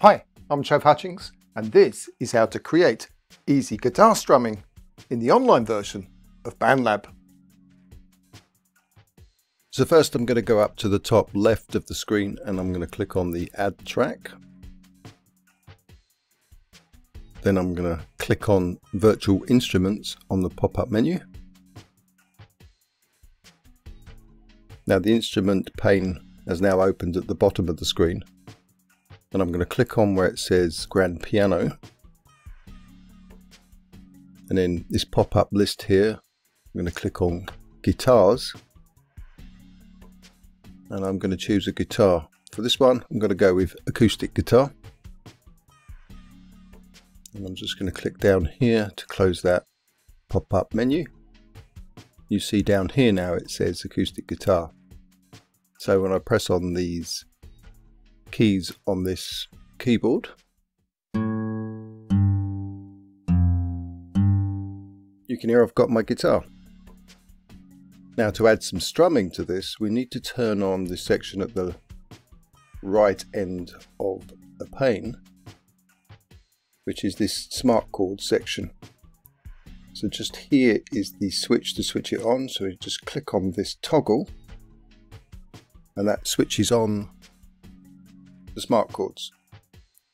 Hi, I'm Trev Hutchings, and this is how to create easy guitar strumming in the online version of BandLab. So first I'm going to go up to the top left of the screen and I'm going to click on the add track. Then I'm going to click on virtual instruments on the pop-up menu. Now the instrument pane has now opened at the bottom of the screen and I'm going to click on where it says grand piano. And then this pop-up list here I'm going to click on guitars. And I'm going to choose a guitar. For this one I'm going to go with acoustic guitar. And I'm just going to click down here to close that pop-up menu. You see down here now it says acoustic guitar. So when I press on these keys on this keyboard, you can hear I've got my guitar. Now to add some strumming to this, we need to turn on the section at the right end of the pane, which is this smart chord section. So just here is the switch to switch it on. So we just click on this toggle and that switches on the smart chords.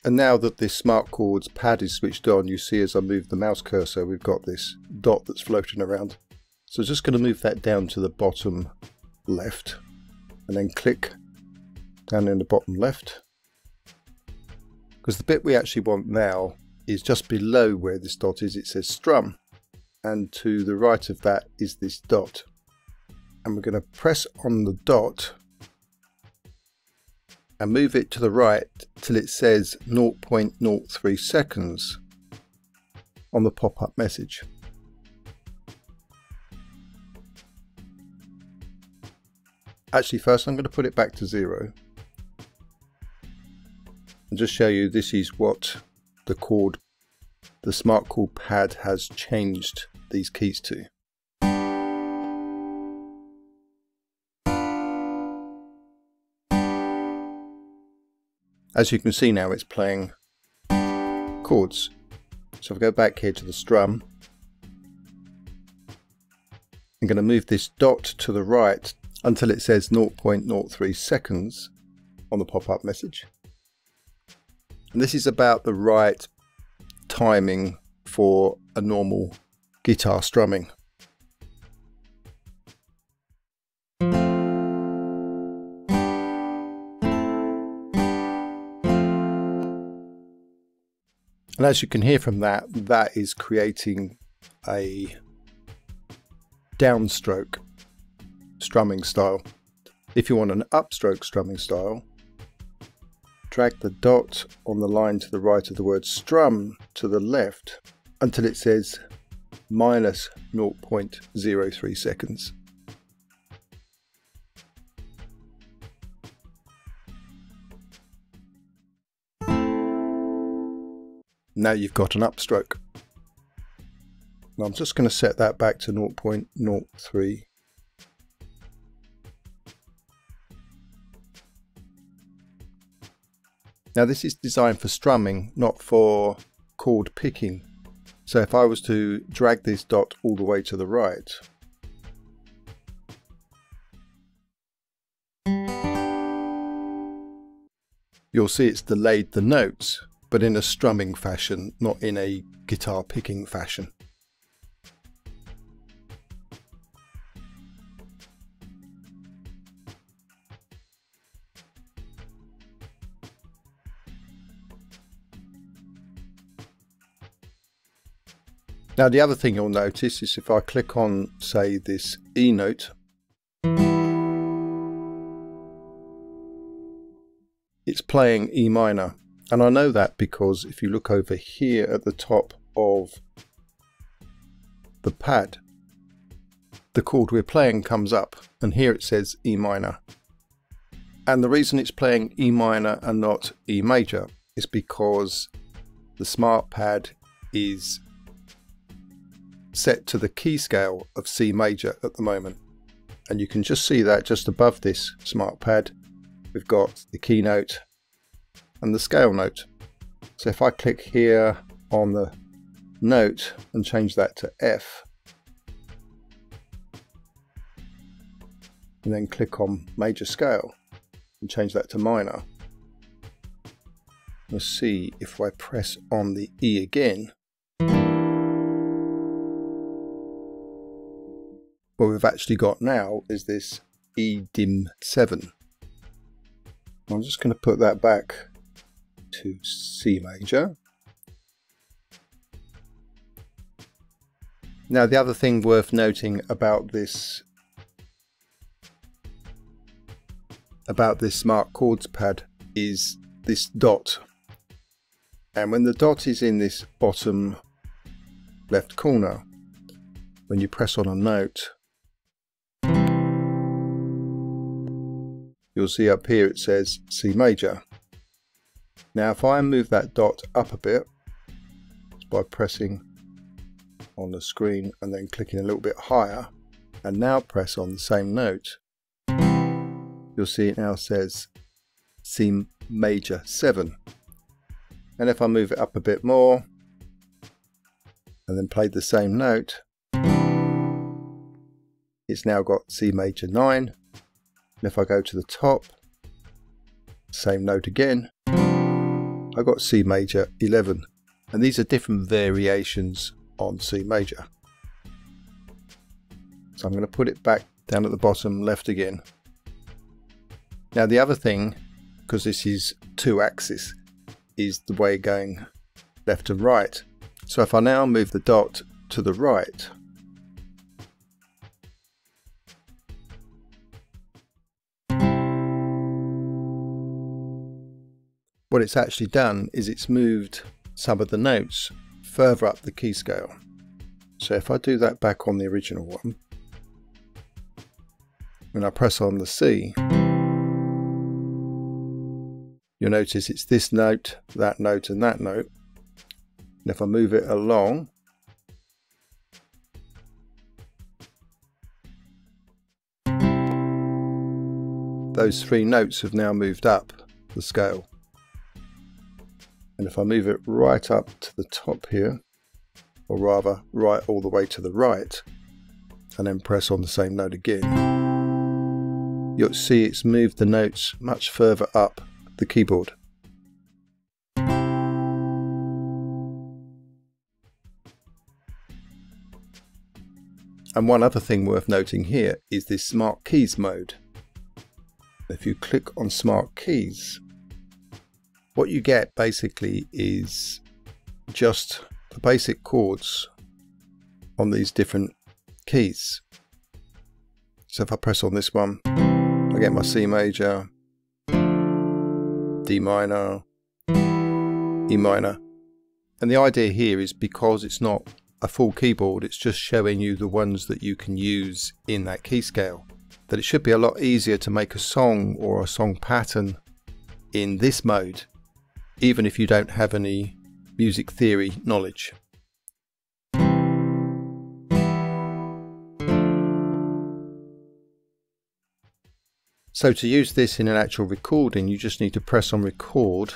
And now that this smart chords pad is switched on, you see as I move the mouse cursor, we've got this dot that's floating around. So just going to move that down to the bottom left and then click down in the bottom left. Because the bit we actually want now is just below where this dot is, it says strum. And to the right of that is this dot. And we're going to press on the dot and move it to the right till it says 0.03 seconds on the pop-up message. Actually first I'm going to put it back to zero and just show you this is what the the smart chord pad has changed these keys to. As you can see now it's playing chords. So if I go back here to the strum, I'm going to move this dot to the right until it says 0.03 seconds on the pop-up message. And this is about the right timing for a normal guitar strumming. And as you can hear from that, that is creating a downstroke strumming style. If you want an upstroke strumming style, drag the dot on the line to the right of the word strum to the left until it says minus 0.03 seconds. Now you've got an upstroke. Now I'm just going to set that back to 0.03. Now this is designed for strumming, not for chord picking. So if I was to drag this dot all the way to the right, you'll see it's delayed the notes but in a strumming fashion, not in a guitar picking fashion. Now the other thing you'll notice is if I click on say this E note it's playing E minor and I know that because if you look over here at the top of the pad, the chord we're playing comes up and here it says E minor. And the reason it's playing E minor and not E major is because the smart pad is set to the key scale of C major at the moment. And you can just see that just above this smart pad, we've got the key note and the scale note. So if I click here on the note and change that to F, and then click on major scale and change that to minor, we'll see if I press on the E again, what we've actually got now is this E dim 7. I'm just going to put that back to C major. Now the other thing worth noting about this about this smart chords pad is this dot and when the dot is in this bottom left corner when you press on a note you'll see up here it says C major now if I move that dot up a bit by pressing on the screen and then clicking a little bit higher and now press on the same note you'll see it now says C major 7 and if I move it up a bit more and then play the same note it's now got C major 9 and if I go to the top same note again I got C major 11 and these are different variations on C major. So I'm going to put it back down at the bottom left again. Now the other thing, because this is two axis, is the way going left and right. So if I now move the dot to the right, what it's actually done is it's moved some of the notes further up the key scale. So if I do that back on the original one, when I press on the C, you'll notice it's this note, that note and that note. And if I move it along, those three notes have now moved up the scale. And if I move it right up to the top here, or rather right all the way to the right, and then press on the same note again, you'll see it's moved the notes much further up the keyboard. And one other thing worth noting here is this Smart Keys mode. If you click on Smart Keys, what you get basically is just the basic chords on these different keys. So if I press on this one, I get my C major, D minor, E minor. And the idea here is because it's not a full keyboard, it's just showing you the ones that you can use in that key scale. That it should be a lot easier to make a song or a song pattern in this mode even if you don't have any music theory knowledge. So to use this in an actual recording, you just need to press on record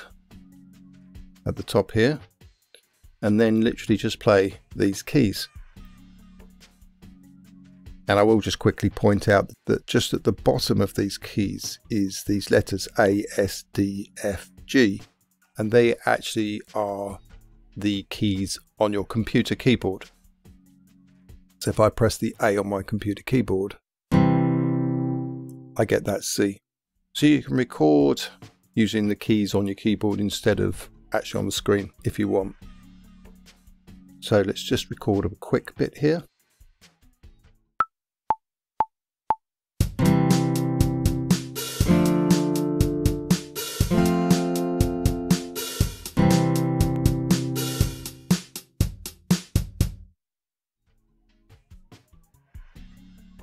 at the top here, and then literally just play these keys. And I will just quickly point out that just at the bottom of these keys is these letters A, S, D, F, G and they actually are the keys on your computer keyboard. So if I press the A on my computer keyboard, I get that C. So you can record using the keys on your keyboard instead of actually on the screen if you want. So let's just record a quick bit here.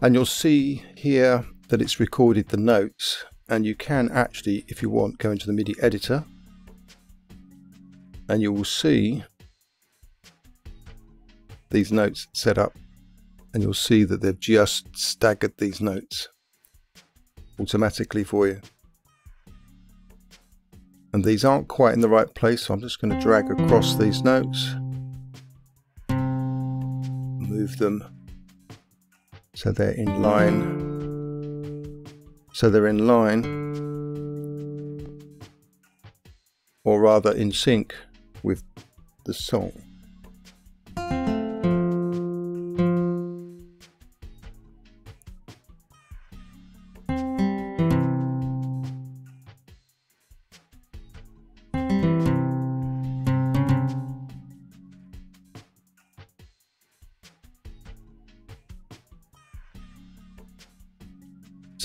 And you'll see here that it's recorded the notes and you can actually if you want go into the MIDI editor and you will see these notes set up and you'll see that they've just staggered these notes automatically for you. And these aren't quite in the right place so I'm just going to drag across these notes move them so they're in line. So they're in line. Or rather in sync with the song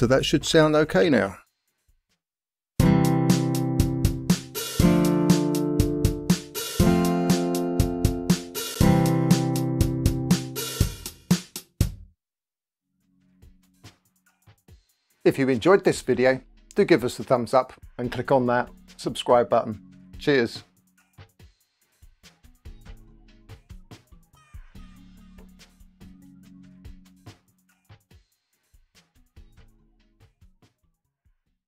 So that should sound okay now. If you enjoyed this video, do give us a thumbs up and click on that subscribe button. Cheers.